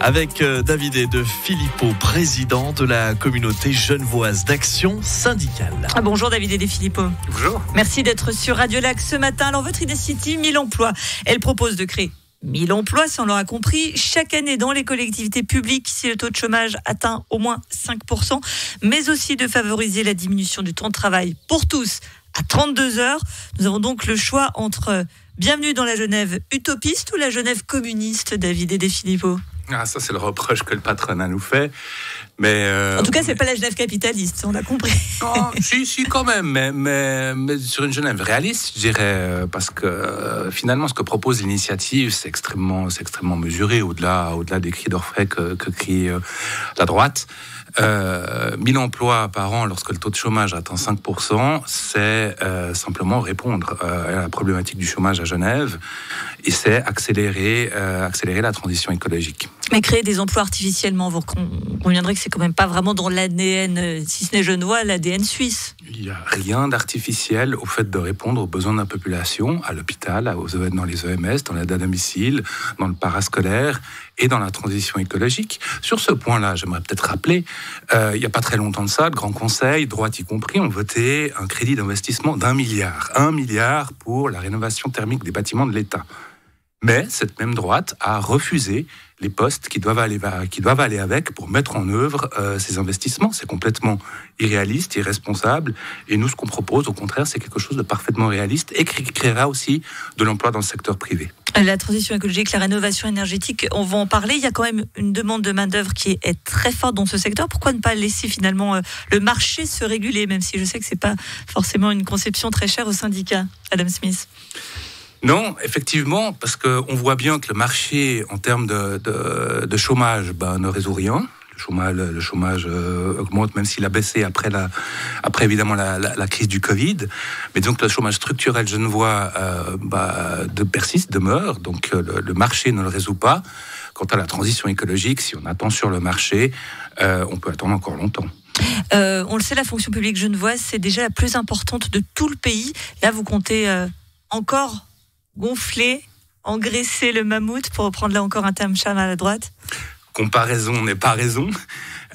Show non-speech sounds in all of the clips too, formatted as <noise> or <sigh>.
avec euh, David et de Philippot, président de la communauté genevoise d'action syndicale. Ah, bonjour David et de Philippot. Bonjour. Merci d'être sur Radio Lac ce matin. Alors votre City, 1000 emplois. Elle propose de créer 1000 emplois, si on l'aura compris, chaque année dans les collectivités publiques si le taux de chômage atteint au moins 5%, mais aussi de favoriser la diminution du temps de travail pour tous à 32 heures. Nous avons donc le choix entre Bienvenue dans la Genève utopiste ou la Genève communiste, David et des ah, ça, c'est le reproche que le patronat nous fait. Mais euh, en tout cas, c'est pas la Genève capitaliste, on a compris. Non, si, si, quand même, mais, mais, sur une Genève réaliste, je dirais, euh, parce que euh, finalement, ce que propose l'initiative, c'est extrêmement, c'est extrêmement mesuré, au-delà, au-delà des cris d'orfraie que, que crie la droite. Euh, 1000 emplois par an lorsque le taux de chômage atteint 5%, c'est simplement répondre à la problématique du chômage à Genève et c'est accélérer, accélérer la transition écologique. Mais créer des emplois artificiellement, vous conviendrez que c'est quand même pas vraiment dans l'ADN, si ce n'est genevois, l'ADN suisse. Il n'y a rien d'artificiel au fait de répondre aux besoins de la population, à l'hôpital, dans les EMS, dans l'aide à domicile, dans le parascolaire et dans la transition écologique. Sur ce point-là, j'aimerais peut-être rappeler, euh, il n'y a pas très longtemps de ça, le Grand Conseil, droite y compris, ont voté un crédit d'investissement d'un milliard. Un milliard pour la rénovation thermique des bâtiments de l'État. Mais cette même droite a refusé les postes qui doivent aller, qui doivent aller avec pour mettre en œuvre euh, ces investissements. C'est complètement irréaliste, irresponsable. Et nous, ce qu'on propose, au contraire, c'est quelque chose de parfaitement réaliste et qui créera aussi de l'emploi dans le secteur privé. La transition écologique, la rénovation énergétique, on va en parler. Il y a quand même une demande de main-d'œuvre qui est très forte dans ce secteur. Pourquoi ne pas laisser finalement euh, le marché se réguler, même si je sais que ce n'est pas forcément une conception très chère au syndicat, Adam Smith? Non, effectivement, parce qu'on voit bien que le marché, en termes de, chômage, ben, ne résout rien. Le chômage, euh, augmente, même s'il a baissé après, la, après évidemment la, crise du Covid. Mais donc le chômage structurel je euh, bah, de, persiste, demeure. Donc euh, le, marché ne le résout pas. Quant à la transition écologique, si on attend sur le marché, euh, on peut attendre encore longtemps. on le sait, la fonction publique genevoise, c'est déjà la plus importante de tout le pays. Là, vous comptez encore gonfler, engraisser le mammouth, pour reprendre là encore un terme charme à la droite. Comparaison n'est pas raison.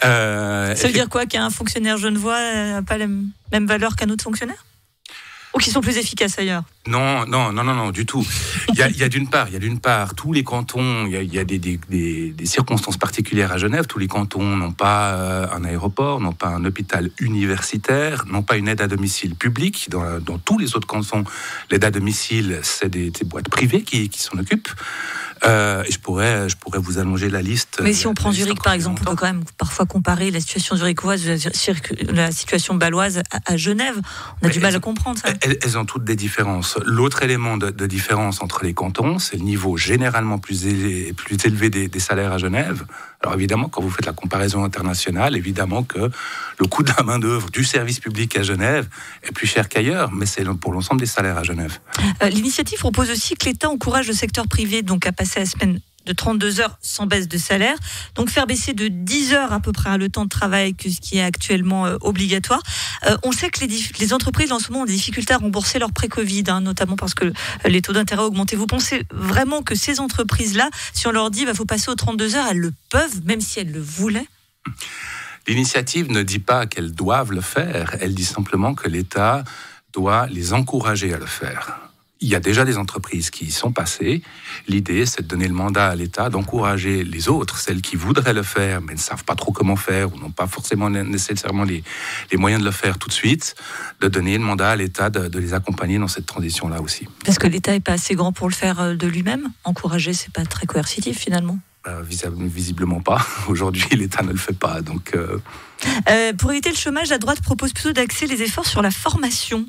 Euh, Ça veut dire quoi Qu'un fonctionnaire genevois n'a pas la même valeur qu'un autre fonctionnaire? Ou qui sont plus efficaces ailleurs? Non, non, non, non, non, du tout. Il y a, d'une part, il y a d'une part tous les cantons. Il y a, des, circonstances particulières à Genève. Tous les cantons n'ont pas euh, un aéroport, n'ont pas un hôpital universitaire, n'ont pas une aide à domicile publique. Dans, tous les autres cantons, l'aide à domicile, c'est des, boîtes privées qui, qui s'en occupent. Euh, je, pourrais, je pourrais vous allonger la liste. Mais si on prend Zurich, par exemple, on peut quand même parfois comparer la situation zurichoise, la situation baloise à, Genève. On a du mal à comprendre ça. Elles, ont toutes des différences. L'autre élément de, différence entre les cantons, c'est le niveau généralement plus élevé, des, salaires à Genève. Alors évidemment, quand vous faites la comparaison internationale, évidemment que le coût de la main-d'œuvre du service public à Genève est plus cher qu'ailleurs, mais c'est pour l'ensemble des salaires à Genève. Euh, l'initiative propose aussi que l'État encourage le secteur privé donc à passer passer la semaine de 32 heures sans baisse de salaire. Donc faire baisser de 10 heures à peu près le temps de travail que ce qui est actuellement euh, obligatoire. Euh, on sait que les, entreprises en ce moment ont des difficultés à rembourser leurs pré-Covid, hein, notamment parce que les taux d'intérêt ont augmenté. Vous pensez vraiment que ces entreprises-là, si on leur dit il bah, faut passer aux 32 heures, elles le peuvent, même si elles le voulaient? L'initiative ne dit pas qu'elles doivent le faire, elle dit simplement que l'État doit les encourager à le faire. Il y a déjà des entreprises qui y sont passées. L'idée, c'est de donner le mandat à l'État d'encourager les autres, celles qui voudraient le faire, mais ne savent pas trop comment faire ou n'ont pas forcément nécessairement les, moyens de le faire tout de suite, de donner le mandat à l'État de, les accompagner dans cette transition-là aussi. Parce que l'État n'est pas assez grand pour le faire euh, de lui-même? Encourager, c'est pas très coercitif finalement bah, Visiblement pas. <laughs> Aujourd'hui, l'État ne le fait pas. Donc, euh, euh, pour éviter le chômage, la droite propose plutôt d'axer les efforts sur la formation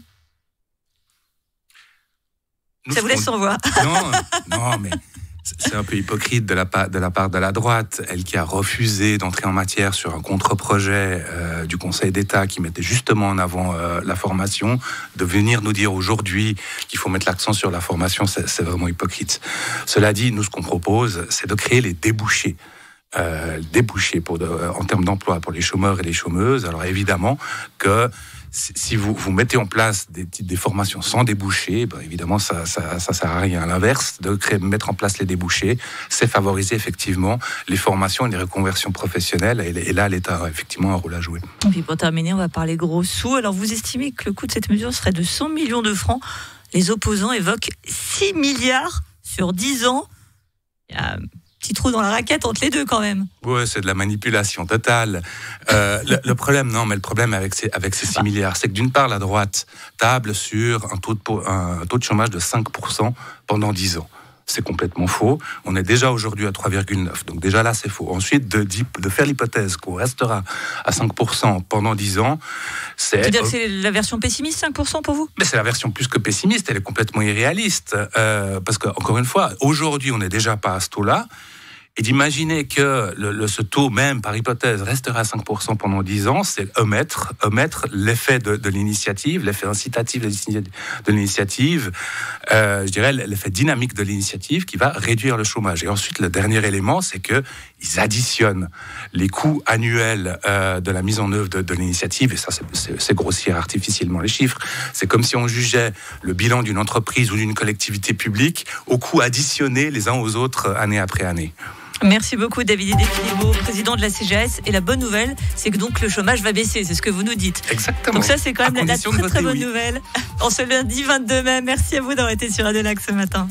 ça vous laisse sans voix. Non, non, mais c'est un peu hypocrite de la, de la part de la droite, elle qui a refusé d'entrer en matière sur un contre-projet euh, du Conseil d'État qui mettait justement en avant euh, la formation, de venir nous dire aujourd'hui qu'il faut mettre l'accent sur la formation, c'est vraiment hypocrite. Cela dit, nous, ce qu'on propose, c'est de créer les débouchés euh, débouchés pour en termes d'emploi pour les chômeurs et les chômeuses. Alors évidemment que si vous, vous mettez en place des, formations sans débouchés, ben évidemment, ça, ça, ça sert à rien. À l'inverse, de mettre en place les débouchés, c'est favoriser effectivement les formations et les reconversions professionnelles. Et, là, l'État a effectivement un rôle à jouer. Et puis pour terminer, on va parler gros sous. Alors, vous estimez que le coût de cette mesure serait de 100 millions de francs. Les opposants évoquent 6 milliards sur 10 ans. Il petit trou dans la raquette entre les deux quand même. Oui, c'est de la manipulation totale. Euh, le, problème, non, mais le problème avec ces, avec ces 6 bah. milliards, c'est que d'une part, la droite table sur un taux de, un taux de chômage de 5% pendant 10 ans c'est complètement faux. On est déjà aujourd'hui à 3,9. Donc déjà là, c'est faux. Ensuite, de, de faire l'hypothèse qu'on restera à 5% pendant 10 ans, c'est... cest dire que c'est la version pessimiste, 5% pour vous? Mais c'est la version plus que pessimiste, elle est complètement irréaliste. Euh, parce que, encore une fois, aujourd'hui, on n'est déjà pas à ce taux-là et d'imaginer que ce taux, même par hypothèse, restera à 5% pendant 10 ans, c'est omettre, omettre l'effet de, de l'initiative, l'effet incitatif de l'initiative, euh, je dirais l'effet dynamique de l'initiative qui va réduire le chômage. Et ensuite, le dernier élément, c'est que ils additionnent les coûts annuels euh, de la mise en œuvre de, de l'initiative, et ça, c'est grossir artificiellement les chiffres. C'est comme si on jugeait le bilan d'une entreprise ou d'une collectivité publique aux coûts additionnés les uns aux autres année après année. Merci beaucoup David Idefilibo, président de la CGS. Et la bonne nouvelle, c'est que donc le chômage va baisser, c'est ce que vous nous dites. Exactement. Donc ça, c'est quand même la, très très bonne nouvelle. <laughs> En ce lundi 22 mai, merci à vous d'avoir été sur Adelac ce matin.